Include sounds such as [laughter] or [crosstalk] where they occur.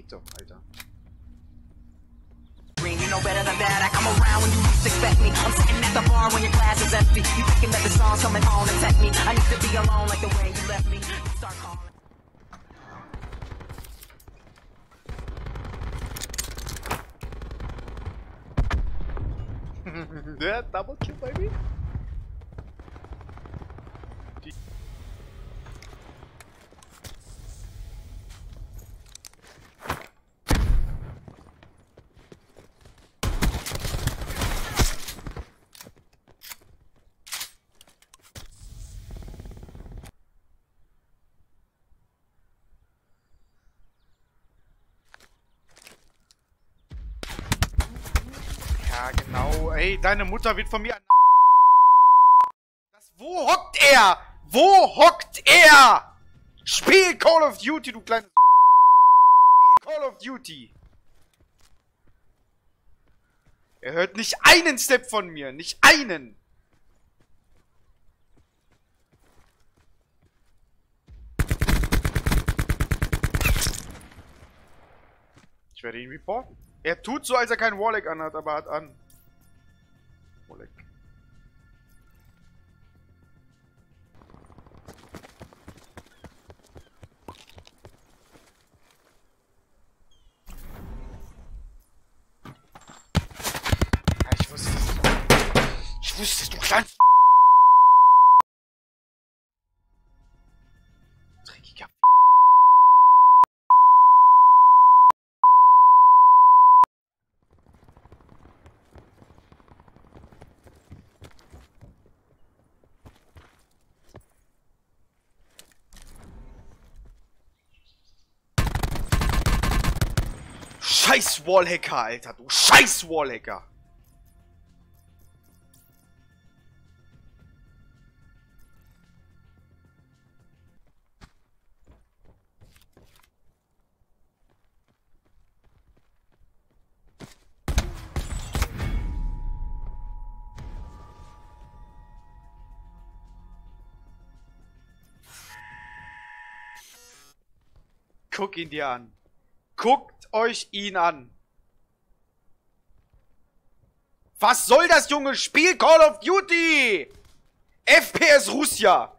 doch, Alter. You know better than that. I come around when you least expect me. I'm sitting at the bar when your glass is empty. You thinking that the song's coming on and me. I need to be alone like the way you left me. Start calling. [laughs] Der Double Kill, Baby. Ja, genau. Ey, deine Mutter wird von mir an. Das, wo hockt er? Wo hockt er? Spiel Call of Duty, du kleines. Spiel Call of Duty. Er hört nicht einen Step von mir. Nicht einen. Ich werde ihn reporten. Er tut so, als er keinen Warlock anhat, aber hat an. Warlock. Ich wusste es. Ich wusste es, du klein... Scheiß Wallhacker, Alter, du scheiß Wallhacker. Guck ihn dir an. Guckt euch ihn an. Was soll das junge Spiel Call of Duty? FPS Russia.